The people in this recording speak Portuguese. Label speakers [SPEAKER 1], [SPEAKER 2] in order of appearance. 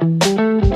[SPEAKER 1] Música